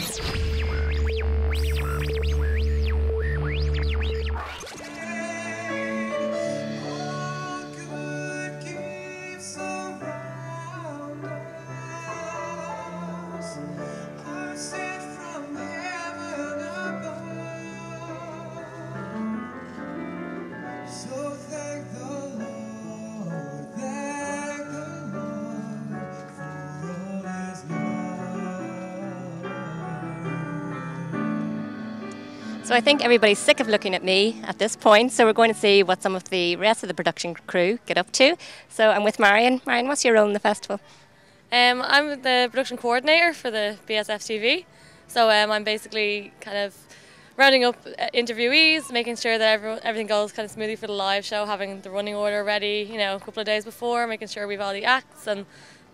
Yeah. So I think everybody's sick of looking at me at this point, so we're going to see what some of the rest of the production crew get up to. So I'm with Marion. Marion, what's your role in the festival? Um, I'm the production coordinator for the BSF TV. So um, I'm basically kind of rounding up uh, interviewees, making sure that everyone, everything goes kind of smoothly for the live show, having the running order ready, you know, a couple of days before, making sure we've all the acts and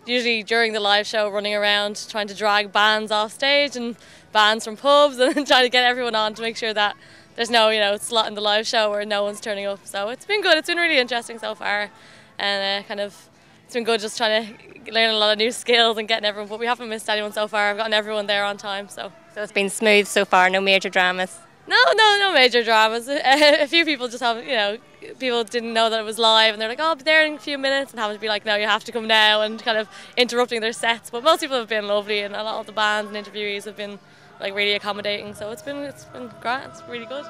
usually during the live show running around trying to drag bands off stage and bands from pubs and trying to get everyone on to make sure that there's no you know slot in the live show where no one's turning up. So it's been good. It's been really interesting so far. And uh, kind of it's been good just trying to learn a lot of new skills and getting everyone but we haven't missed anyone so far. I've gotten everyone there on time so. So it's been smooth so far. No major dramas? No, no, no major dramas. A few people just have, you know, people didn't know that it was live and they're like, oh, I'll be there in a few minutes and having to be like, no, you have to come now and kind of interrupting their sets. But most people have been lovely and a lot of the bands and interviewees have been like really accommodating. So it's been, it's been great. It's really good.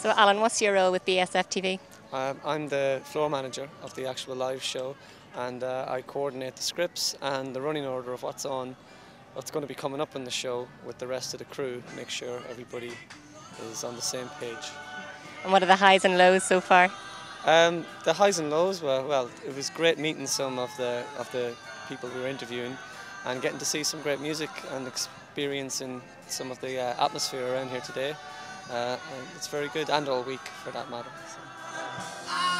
So, Alan, what's your role with BSF TV? Um, I'm the floor manager of the actual live show, and uh, I coordinate the scripts and the running order of what's on, what's going to be coming up in the show with the rest of the crew. Make sure everybody is on the same page. And what are the highs and lows so far? Um, the highs and lows were well. It was great meeting some of the of the people we were interviewing, and getting to see some great music and experiencing some of the uh, atmosphere around here today. Uh, it's very good, and all week for that matter. So.